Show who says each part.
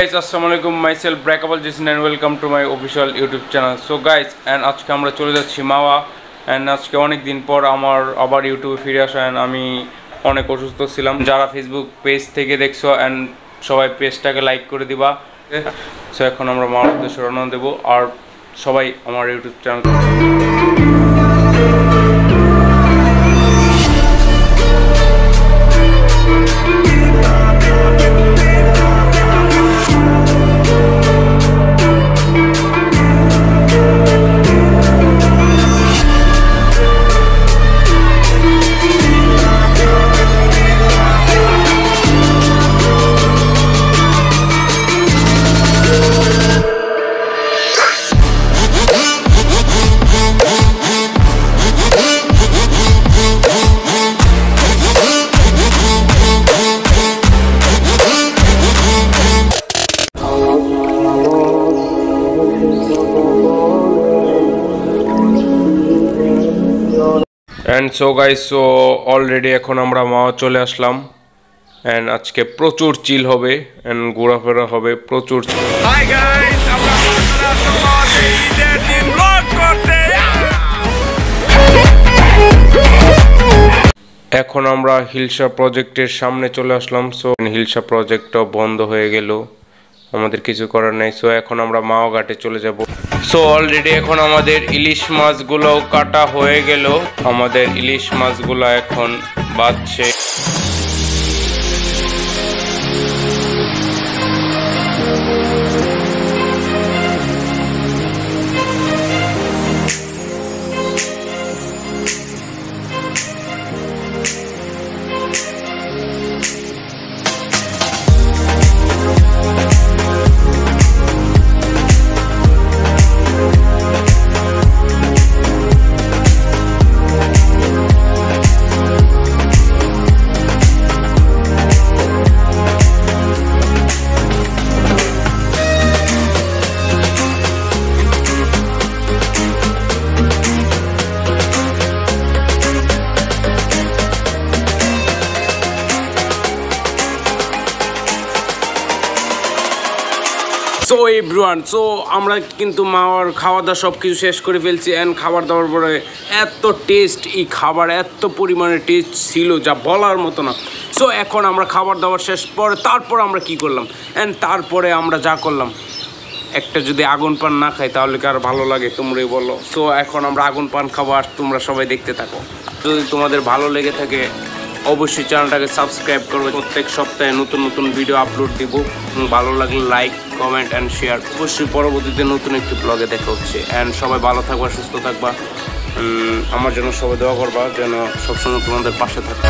Speaker 1: guys আসসালামু আলাইকুম myself ব্রেকআবল Jesin and welcome to my official YouTube channel so guys and আজকে আমরা চলে যাচ্ছি মাওয়া অ্যান্ড আজকে অনেক দিন পর আমার, আবার ইউটিউবে ফিরে আসা, and আমি অনেক অসুস্থ ছিলাম। যারা ফেসবুক পেজ থেকে দেখছ অ্যান্ড সবাই পেজটাকে লাইক করে দিবা। সো এখন আমরা মাওয়ার উদ্দেশ্যে রওনা দেবো, আর সবাই আমার YouTube channel and so guys so already এখন আমরা মাওয়া চলে আসলাম। অ্যান্ড আজকে প্রচুর চিল হবে অ্যান্ড ঘোরাফেরা হবে প্রচুর এখন আমরা হিলসা প্রজেক্টের সামনে চলে আসলাম। সো হিলসা প্রজেক্টটাও বন্ধ হয়ে গেল। আমাদের কিছু করার নেই। সো এখন আমরা মাও ঘাটে চলে যাব। সো অলরেডি এখন আমাদের ইলিশ মাছগুলোও কাটা হয়ে গেল। আমাদের ইলিশ মাছগুলো এখন বাজছে। সো এভরিওয়ান সো আমরা কিন্তু মাওয়ার খাওয়া দাওয়া সব কিছু শেষ করে ফেলছি অ্যান্ড খাবার দাবার পরে এত টেস্ট এই খাবার এত পরিমাণে টেস্ট ছিল যা বলার মতো না। সো এখন আমরা খাবার দাবার শেষ পরে তারপর আমরা কি করলাম? অ্যান্ড তারপরে আমরা যা করলাম, একটা যদি আগুন পান না খাই তাহলে কি আর ভালো লাগে তোমরাই বলো? তো এখন আমরা আগুন পান খাব আর তোমরা সবাই দেখতে থাকো। যদি তোমাদের ভালো লেগে থাকে অবশ্যই চ্যানেলটাকে সাবস্ক্রাইব করবে। প্রত্যেক সপ্তাহে নতুন নতুন ভিডিও আপলোড দিব। ভালো লাগলে লাইক কমেন্ট অ্যান্ড শেয়ার অবশ্যই পরবর্তীতে নতুন একটি ব্লগে দেখা হচ্ছে। অ্যান্ড সবাই ভালো থাকবা, সুস্থ থাকবা। আমার জন্য সবাই দোয়া করবা যেন সবসময় তোমাদের পাশে থাকবে